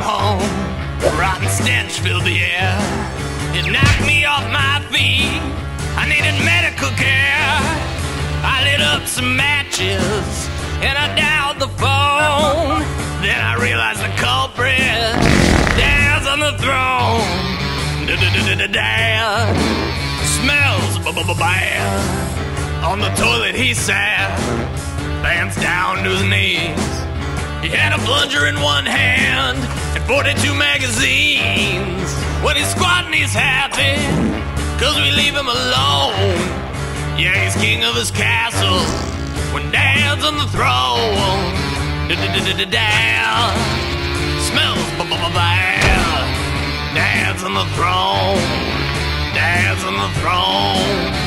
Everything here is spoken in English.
home. Rotten stench filled the air. It knocked me off my feet. I needed medical care. I lit up some matches and I dialed the phone. Then I realized the culprit. Dad's on the throne. Dad smells bad. On the toilet he sat, pants down to his knees. Plunger in one hand and 42 magazines. When he's squatting, he's happy, cause we leave him alone. Yeah, he's king of his castle when dad's on the throne. Dad smells bad. Dad's on the throne. Dad's on the throne.